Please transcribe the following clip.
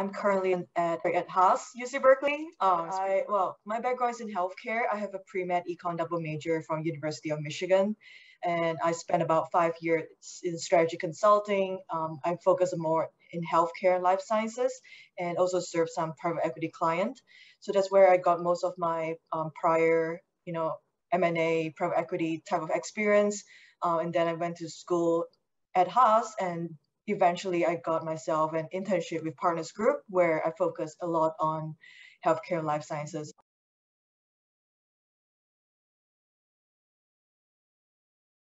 I'm currently at at Haas UC Berkeley. Um, I well, my background is in healthcare. I have a pre med econ double major from University of Michigan, and I spent about five years in strategy consulting. Um, I focus more in healthcare and life sciences, and also serve some private equity client. So that's where I got most of my um, prior, you know, M&A, private equity type of experience. Uh, and then I went to school at Haas and eventually I got myself an internship with Partners Group where I focused a lot on healthcare and life sciences.